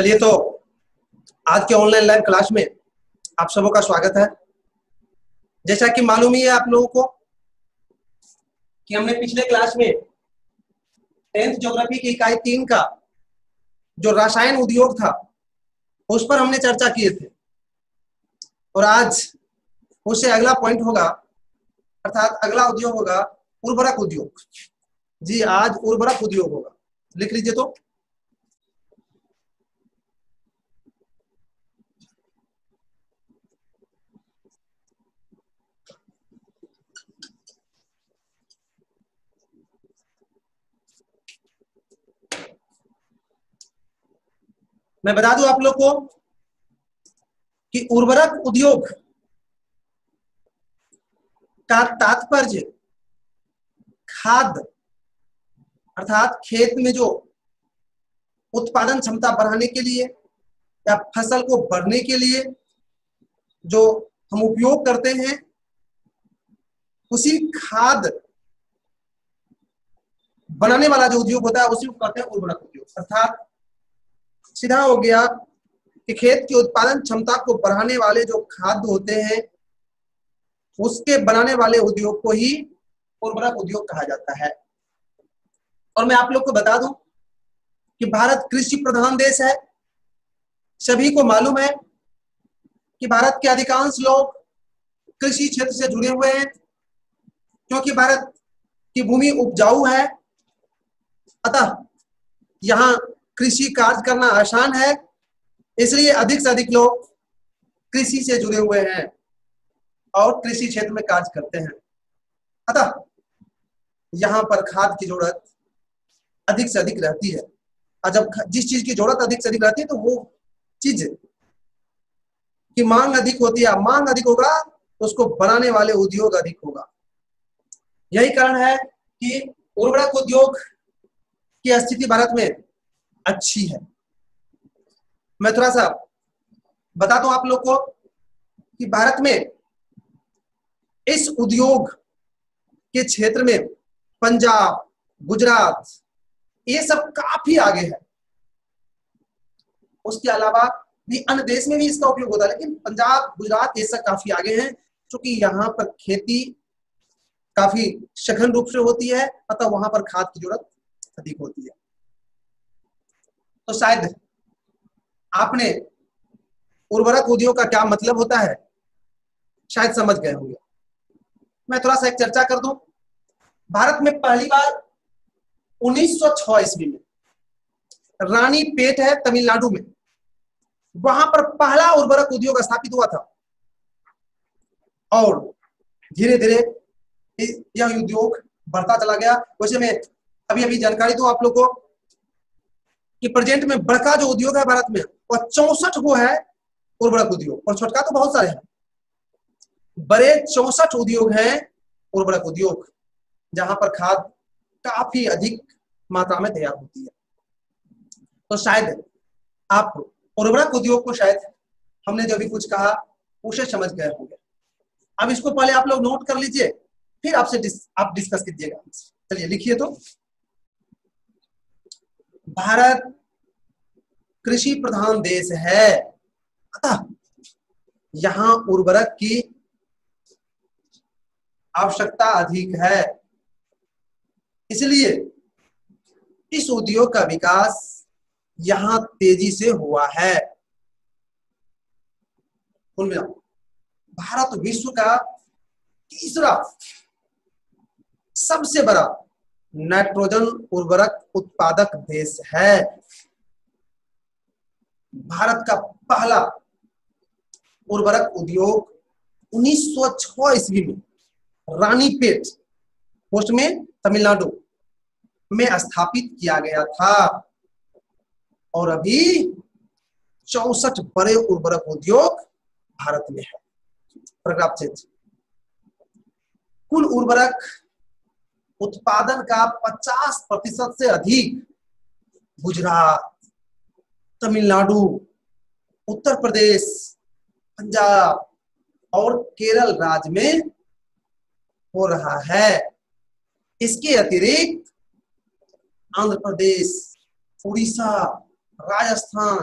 चलिए तो आज के ऑनलाइन लाइव क्लास में आप सबों का स्वागत है। जैसा कि मालूम ही है आप लोगों को कि हमने पिछले क्लास में टेंथ ज्योग्राफी की इकाई तीन का जो रसायन उद्योग था, उस पर हमने चर्चा किए थे। और आज उससे अगला पॉइंट होगा, अर्थात अगला उद्योग होगा उर्वरक उद्योग। जी, आज उर्वरक उद्योग होगा। लिख लीजिए तो। मैं बता दूँ आप लोग को कि उर्वरक उद्योग का तात्पर्य खाद, अर्थात खेत में जो उत्पादन क्षमता बढ़ाने के लिए या फ़सल को बढ़ने के लिए जो हम उपयोग करते हैं, उसी खाद बनाने वाला जो उद्योग होता है, उसी को कहते हैं उर्वरक उद्योग। अर्थात सीधा हो गया कि खेत की उत्पादन क्षमता को बढ़ाने वाले जो खाद्य होते हैं, उसके बनाने वाले उद्योग को ही उर्वरक उद्योग कहा जाता है। और मैं आप लोग को बता दूँ कि भारत कृषि प्रधान देश है। सभी को मालूम है कि भारत के अधिकांश लोग कृषि क्षेत्र से जुड़े हुए हैं, क्योंकि भारत की भूमि उपजाऊ है। अतः यहाँ कृषि कार्य करना आसान है, इसलिए अधिक से अधिक लोग कृषि से जुड़े हुए हैं और कृषि क्षेत्र में कार्य करते हैं। अतः यहाँ पर खाद की ज़रूरत अधिक से अधिक रहती है। और जब जिस चीज़ की ज़रूरत अधिक से अधिक रहती है तो वो चीज़ की मांग अधिक होती है। मांग अधिक होगा तो उसको बनाने वाले उद्योग अधिक होगा। यही कारण है कि उर्वरक उद्योग की स्थिति भारत में अच्छी है। मैं थोड़ा सा बता दूँ आप लोग को कि भारत में इस उद्योग के क्षेत्र में पंजाब, गुजरात, ये सब काफ़ी आगे है। उसके अलावा भी अन्य देश में भी इसका उपयोग होता है, लेकिन पंजाब, गुजरात ये सब काफ़ी आगे हैं, क्योंकि यहाँ पर खेती काफ़ी सघन रूप से होती है, अतः वहाँ पर खाद की ज़रूरत अधिक होती है। तो शायद आपने उर्वरक उद्योग का क्या मतलब होता है? शायद समझ गए होंगे। मैं थोड़ा सा एक चर्चा कर दूँ। भारत में पहली बार 1906 ईस्वी में रानी पेट है तमिलनाडु में। वहाँ पर पहला उर्वरक उद्योग स्थापित हुआ था। और धीरे धीरे यह उद्योग बढ़ता चला गया। वैसे मैं अभी अभी जानकारी दूँ आप लोग को। कि प्रेजेंट में बड़का जो उद्योग है भारत में वह चौसठ वो है उर्वरक उद्योग और छोटका तो बहुत सारे हैं। बड़े चौसठ उद्योग हैं उर्वरक उद्योग जहाँ पर खाद काफ़ी अधिक मात्रा में तैयार होती है। तो शायद आप उर्वरक उद्योग को शायद हमने जो भी कुछ कहा उसे समझ गए होंगे। अब इसको पहले आप लोग नोट कर लीजिए फिर आपसे डिस, आप डिस्कस कीजिएगा। चलिए लिखिए तो। भारत कृषि प्रधान देश है। अतः यहाँ उर्वरक की आवश्यकता अधिक है। इसलिए इस उद्योग का विकास यहाँ तेज़ी से हुआ है। भारत विश्व का तीसरा सबसे बड़ा नाइट्रोजन उर्वरक उत्पादक देश है। भारत का पहला उर्वरक उद्योग 1906 ईस्वी में रानीपेट, पोस्ट में तमिलनाडु में स्थापित किया गया था। और अभी चौसठ बड़े उर्वरक उद्योग भारत में है। पैराग्राफ कुल उर्वरक उत्पादन का 50 प्रतिशत से अधिक गुजरात, तमिलनाडु, उत्तर प्रदेश, पंजाब और केरल राज्य में हो रहा है। इसके अतिरिक्त आंध्र प्रदेश, उड़ीसा, राजस्थान,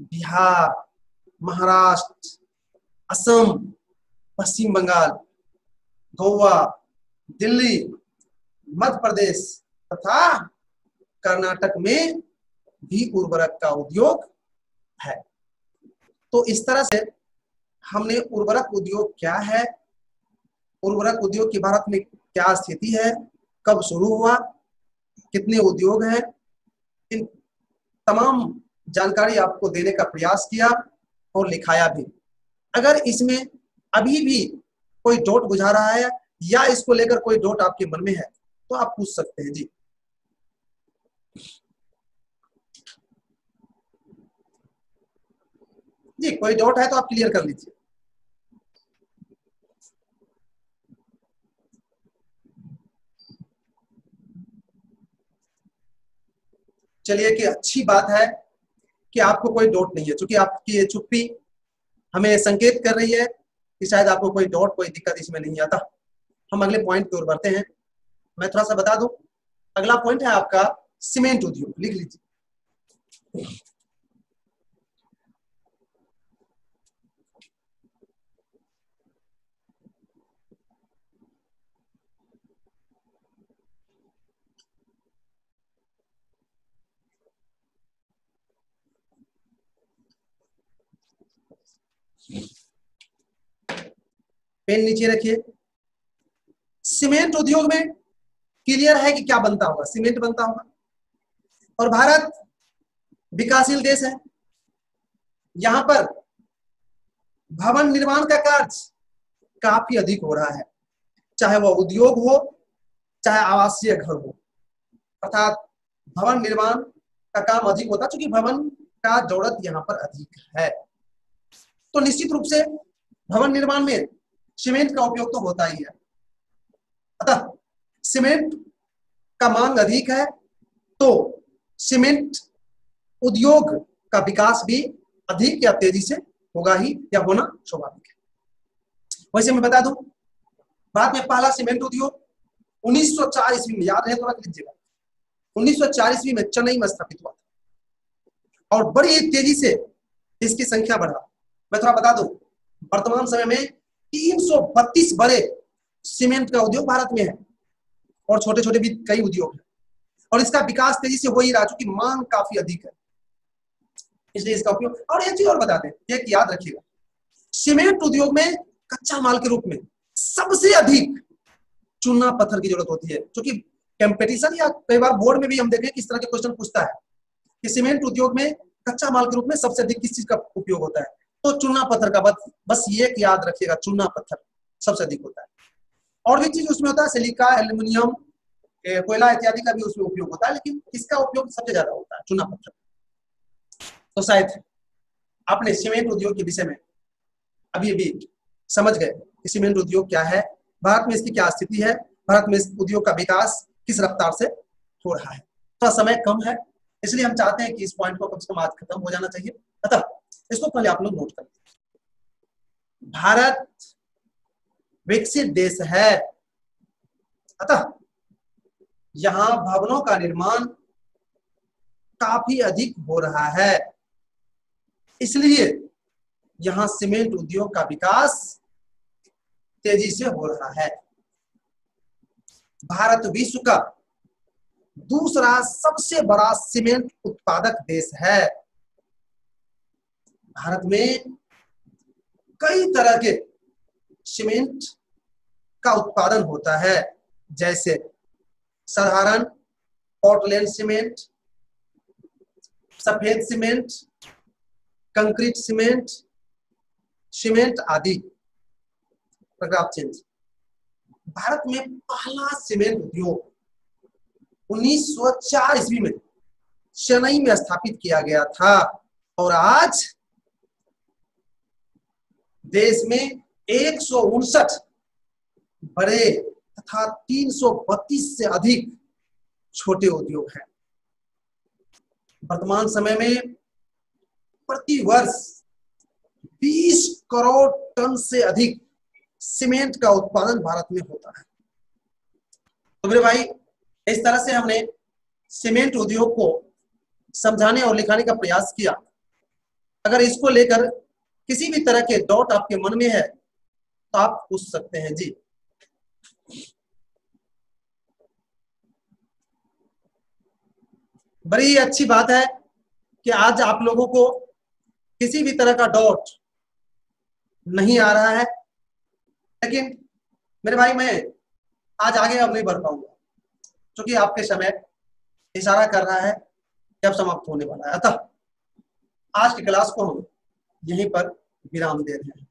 बिहार, महाराष्ट्र, असम, पश्चिम बंगाल, गोवा, दिल्ली मध्य प्रदेश तथा कर्नाटक में भी उर्वरक का उद्योग है। तो इस तरह से हमने उर्वरक उद्योग क्या है, उर्वरक उद्योग की भारत में क्या स्थिति है, कब शुरू हुआ, कितने उद्योग हैं, इन तमाम जानकारी आपको देने का प्रयास किया और लिखाया भी। अगर इसमें अभी भी कोई डोट बुझा रहा है या इसको लेकर कोई डोट आपके मन में है तो आप पूछ सकते हैं, जी। जी, कोई डाउट है तो आप क्लियर कर लीजिए। चलिए कि अच्छी बात है कि आपको कोई डाउट नहीं है। क्योंकि आपकी ये चुप्पी हमें संकेत कर रही है कि शायद आपको कोई डाउट कोई दिक्कत इसमें नहीं आता। हम अगले पॉइंट की ओर बढ़ते हैं। मैं थोड़ा सा बता दूँ। अगला पॉइंट है आपका सीमेंट उद्योग। लिख लीजिए। पेन नीचे रखिए। सीमेंट उद्योग में क्लियर है कि क्या बनता होगा? सीमेंट बनता होगा। और भारत विकासशील देश है। यहाँ पर भवन निर्माण का कार्य काफ़ी अधिक हो रहा है। चाहे वह उद्योग हो, चाहे आवासीय घर हो। अर्थात भवन निर्माण का काम अधिक होता क्योंकि भवन का ज़रूरत यहाँ पर अधिक है। तो निश्चित रूप से भवन निर्माण में सीमेंट का उपयोग तो होता ही है। अतः सीमेंट का मांग अधिक है तो सीमेंट उद्योग का विकास भी अधिक या तेज़ी से होगा ही या होना स्वाभाविक है। वैसे मैं बता दूँ भारत में पहला सीमेंट उद्योग 1904 ईस्वी में, याद है तो रख लीजिएगा 1904 ईस्वी में चेन्नई में स्थापित हुआ था और बड़ी तेज़ी से इसकी संख्या बढ़ा। मैं थोड़ा बता दूँ, वर्तमान समय में 332 बड़े सीमेंट का उद्योग भारत में है। और छोटे छोटे भी कई उद्योग हैं। और इसका विकास तेज़ी से हो ही रहा, चूँकि मांग काफ़ी अधिक है। इसलिए इसका उपयोग, और एक चीज़ और बता दें एक याद रखिएगा। सीमेंट उद्योग में कच्चा माल के रूप में सबसे अधिक चूना पत्थर की ज़रूरत होती है। क्योंकि कंपटीशन या कई बार बोर्ड में भी हम देखें, किस तरह के क्वेश्चन पूछता है कि सीमेंट उद्योग में कच्चा माल के रूप में सबसे अधिक किस चीज़ का उपयोग होता है? तो चूना पत्थर का बस बस ये याद रखिएगा चूना पत्थर सबसे अधिक होता है। और भी चीज़ उसमें होता है, सिलिका, एल्यूमिनियम कोयला इत्यादि का भी उसमें उपयोग होता है, लेकिन इसका उपयोग सबसे ज़्यादा होता है, चूना पत्थर। तो शायद आपने सीमेंट उद्योग के विषय में अभी अभी समझ गए कि सीमेंट उद्योग क्या है, भारत में इसकी क्या स्थिति है, भारत में इस उद्योग का विकास किस रफ्तार से हो रहा है। थोड़ा तो समय कम है, इसलिए हम चाहते हैं कि इस पॉइंट को कम से कम आज खत्म हो जाना चाहिए। अतः इसको पहले आप लोग नोट कर भारत विकसित देश है। अतः यहाँ भवनों का निर्माण काफ़ी अधिक हो रहा है। इसलिए यहाँ सीमेंट उद्योग का विकास तेज़ी से हो रहा है। भारत विश्व का दूसरा सबसे बड़ा सीमेंट उत्पादक देश है। भारत में कई तरह के सीमेंट का उत्पादन होता है, जैसे साधारण पोर्टलैंड सीमेंट, सफ़ेद सीमेंट, कंक्रीट सीमेंट सीमेंट आदि। चेंज। भारत में पहला सीमेंट उद्योग 1904 ईस्वी में चेन्नई में स्थापित किया गया था और आज देश में एक सौ उनसठ बड़े तथा 332 से अधिक छोटे उद्योग हैं। वर्तमान समय में प्रति वर्ष 20 करोड़ टन से अधिक सीमेंट का उत्पादन भारत में होता है। तो मेरे भाई, इस तरह से हमने सीमेंट उद्योग को समझाने और लिखाने का प्रयास किया। अगर इसको लेकर किसी भी तरह के डाउट आपके मन में है आप पूछ सकते हैं, जी। बड़ी अच्छी बात है कि आज आप लोगों को किसी भी तरह का डाउट नहीं आ रहा है, लेकिन मेरे भाई, मैं आज आगे अब नहीं बढ़ पाऊँगा, क्योंकि आपके समय इशारा कर रहा है कि अब समाप्त होने वाला है। अतः आज की क्लास को हम यहीं पर विराम दे रहे हैं।